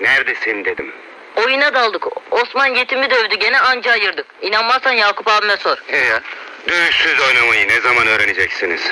Neredesin dedim. Oyuna daldık. Osman yetimi dövdü gene anca ayırdık. İnanmazsan Yakup abime sor. He ya. Dövüşsüz oynamayı ne zaman öğreneceksiniz?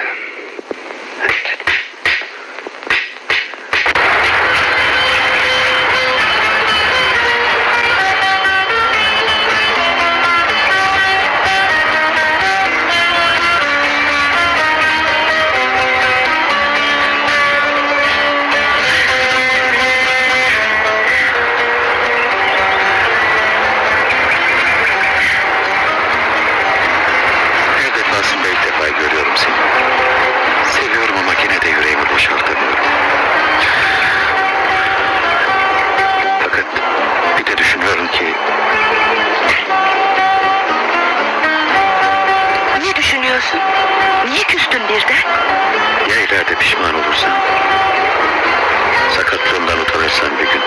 Düşünüyorsun? Niye küstün birden? ya ileride pişman olursan, sakatlığımdan utanırsan bir gün.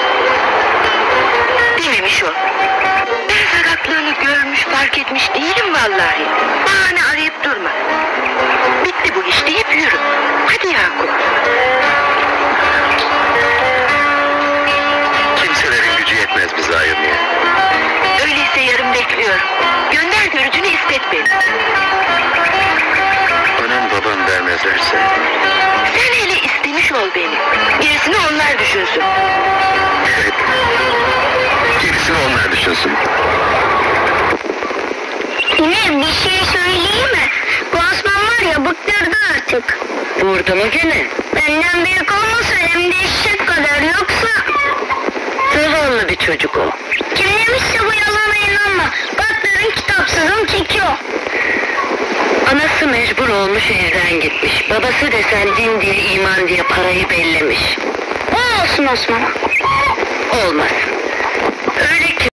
Dememiş o. Ben sakatlığını görmüş fark etmiş değilim vallahi. Bahane arayıp durma. Bitti bu iş deyip yürü. Hadi Yakup. Kimselerin gücü yetmez bizi vermezlerse Sen hele istemiş ol beni. Gerisini onlar düşünsün. evet. Gerisini onlar düşünsün. Yine bir şey söyleyeyim mi? Bu Osman var ya bıktırdı artık. Vurdu mu gene? Benden büyük olmasa hem de eşek kadar yoksa. Zavallı bir çocuk o. Kim demişse bu yalana inanma. Bakların kitapsızın keki o. Anası mecbur olmuş şehirden gitmiş. Babası desen din diye iman diye parayı bellemiş. Ne olsun Osman? Olmasın. Öyle ki